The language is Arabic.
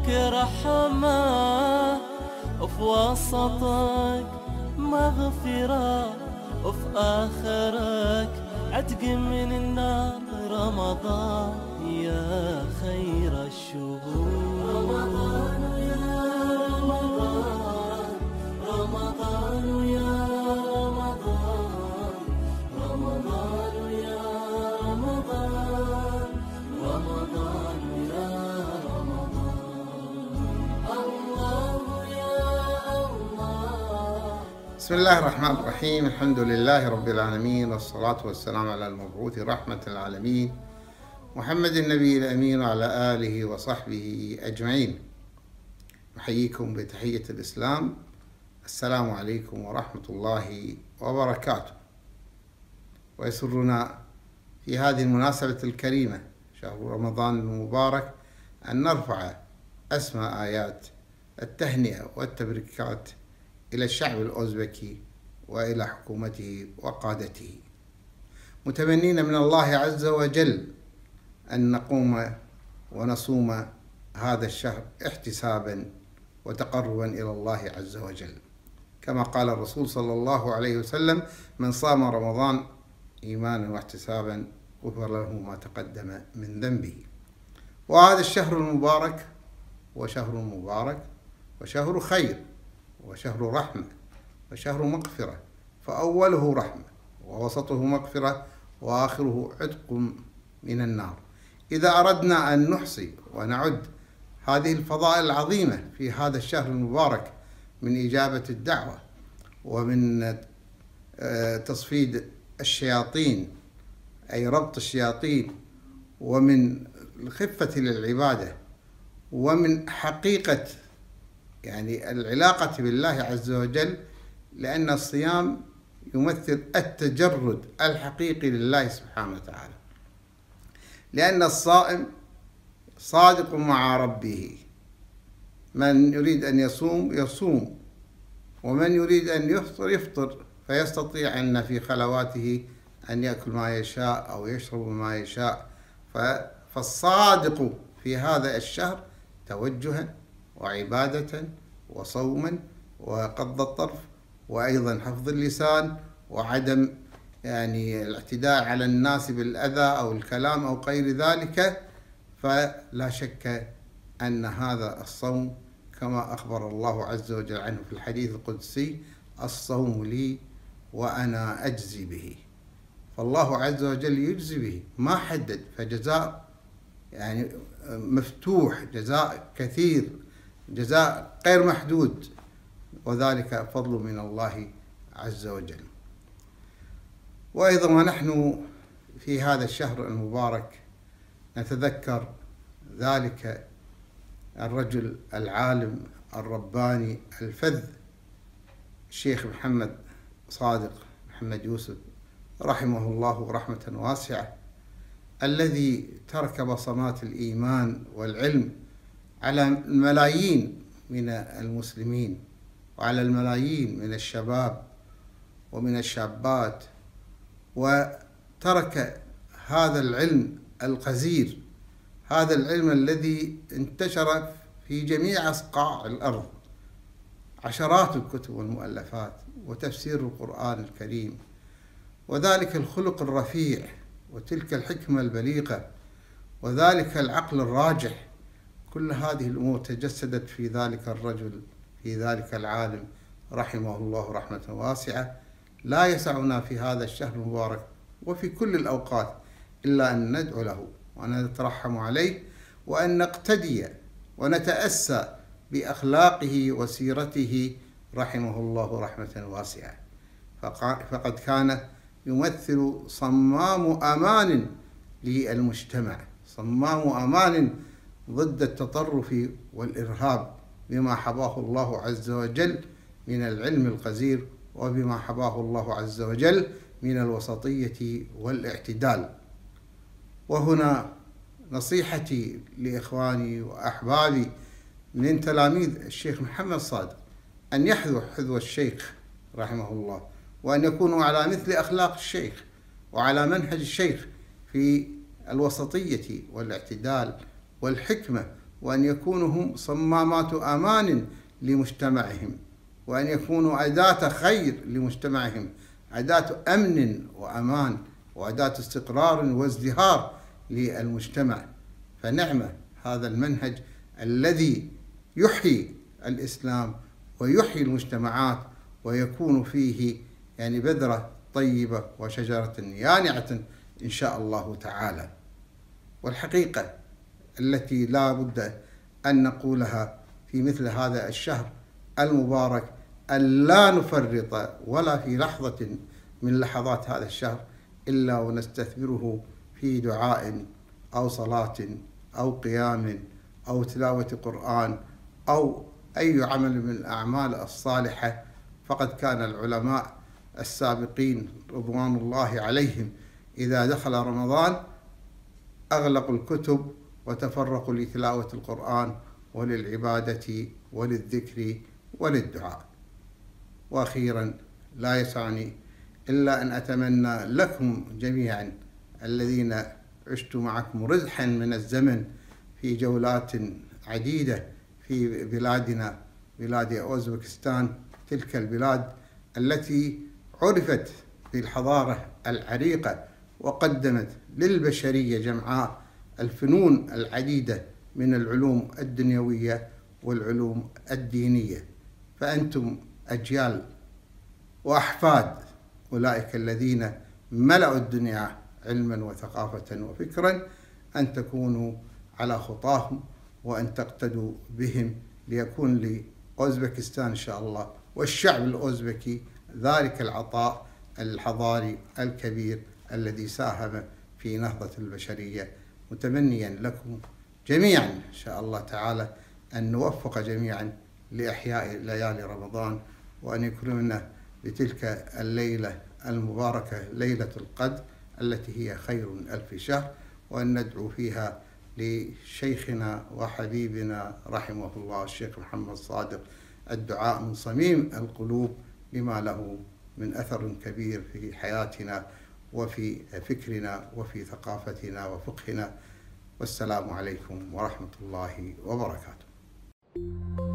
أولك رحمة وفي وسطك مغفرة وفي آخرك عتق من النار. رمضان يا خير الشهور. رمضان يا رمضان رمضان بسم الله الرحمن الرحيم. الحمد لله رب العالمين والصلاة والسلام على المبعوث رحمة العالمين. محمد النبي الأمين وعلى آله وصحبه أجمعين. أحييكم بتحية الإسلام. السلام عليكم ورحمة الله وبركاته. ويسرنا في هذه المناسبة الكريمة شهر رمضان المبارك أن نرفع أسمى آيات التهنئة والتبريكات إلى الشعب الأوزبكي وإلى حكومته وقادته. متمنين من الله عز وجل أن نقوم ونصوم هذا الشهر احتسابا وتقربا إلى الله عز وجل. كما قال الرسول صلى الله عليه وسلم من صام رمضان إيمانا واحتسابا غفر له ما تقدم من ذنبه. وهذا الشهر المبارك وشهر مبارك وشهر خير. وشهر رحمة وشهر مغفرة فأوله رحمة ووسطه مغفرة وآخره عتق من النار. إذا أردنا أن نحصي ونعد هذه الفضائل العظيمة في هذا الشهر المبارك من إجابة الدعوة ومن آه، تصفيد الشياطين أي ربط الشياطين ومن الخفة للعبادة ومن حقيقة يعني العلاقة بالله عز وجل لأن الصيام يمثل التجرد الحقيقي لله سبحانه وتعالى. لأن الصائم صادق مع ربه. من يريد أن يصوم يصوم. ومن يريد أن يفطر يفطر. فيستطيع أن في خلواته أن يأكل ما يشاء أو يشرب ما يشاء. فالصادق في هذا الشهر توجها وعبادة وصوما وقض الطرف وأيضا حفظ اللسان وعدم يعني الاعتداء على الناس بالأذى أو الكلام أو غير ذلك فلا شك أن هذا الصوم كما أخبر الله عز وجل عنه في الحديث القدسي الصوم لي وأنا أجزي به. فالله عز وجل يجزي به. ما حدد فجزاء يعني مفتوح جزاء كثير. جزاء غير محدود وذلك فضل من الله عز وجل. وأيضا ونحن في هذا الشهر المبارك نتذكر ذلك الرجل العالم الرباني الفذ الشيخ محمد صادق محمد يوسف رحمه الله رحمة واسعة الذي ترك بصمات الإيمان والعلم على الملايين من المسلمين وعلى الملايين من الشباب ومن الشابات. وترك هذا العلم الغزير هذا العلم الذي انتشر في جميع أصقاع الأرض. عشرات الكتب والمؤلفات وتفسير القرآن الكريم. وذلك الخلق الرفيع وتلك الحكمة البليغة. وذلك العقل الراجح. كل هذه الأمور تجسدت في ذلك الرجل في ذلك العالم. رحمه الله رحمة واسعة. لا يسعنا في هذا الشهر المبارك وفي كل الأوقات إلا أن ندعو له وأن نترحم عليه وأن نقتدي ونتأسى بأخلاقه وسيرته. رحمه الله رحمة واسعة. فقد كان يمثل صمام أمان للمجتمع. صمام أمان ضد التطرف والإرهاب بما حباه الله عز وجل من العلم القزير وبما حباه الله عز وجل من الوسطية والاعتدال. وهنا نصيحتي لإخواني وأحبابي من تلاميذ الشيخ محمد صادق أن يحذو حذو الشيخ رحمه الله وأن يكونوا على مثل أخلاق الشيخ وعلى منهج الشيخ في الوسطية والاعتدال والحكمة وأن يكونوا هم صمامات أمان لمجتمعهم وأن يكونوا أداة خير لمجتمعهم أداة أمن وأمان وأداة استقرار وازدهار للمجتمع. فنعمة هذا المنهج الذي يحيي الإسلام ويحيي المجتمعات ويكون فيه يعني بذرة طيبة وشجرة يانعة إن شاء الله تعالى. والحقيقة التي لا بد أن نقولها في مثل هذا الشهر المبارك أن لا نفرط ولا في لحظة من لحظات هذا الشهر إلا ونستثمره في دعاء أو صلاة أو قيام أو تلاوة قرآن أو أي عمل من الأعمال الصالحة. فقد كان العلماء السابقين رضوان الله عليهم إذا دخل رمضان أغلقوا الكتب وتفرقوا لتلاوة القرآن وللعبادة وللذكر وللدعاء. وأخيرا لا يسعني إلا أن أتمنى لكم جميعا الذين عشت معكم رزحا من الزمن في جولات عديدة في بلادنا بلاد أوزبكستان تلك البلاد التي عرفت بالحضارة العريقة وقدمت للبشرية جمعاء الفنون العديدة من العلوم الدنيوية والعلوم الدينية. فأنتم أجيال وأحفاد أولئك الذين ملأوا الدنيا علما وثقافة وفكرا أن تكونوا على خطاهم وأن تقتدوا بهم ليكون لأوزبكستان إن شاء الله والشعب الأوزبكي ذلك العطاء الحضاري الكبير الذي ساهم في نهضة البشرية متمنيا لكم جميعا إن شاء الله تعالى أن نوفق جميعا لإحياء ليالي رمضان وأن يكرمنا بتلك الليلة المباركة ليلة القدر التي هي خير من ألف شهر وأن ندعو فيها لشيخنا وحبيبنا رحمه الله الشيخ محمد صادق الدعاء من صميم القلوب لما له من أثر كبير في حياتنا وفي فكرنا وفي ثقافتنا وفقهنا. والسلام عليكم ورحمة الله وبركاته.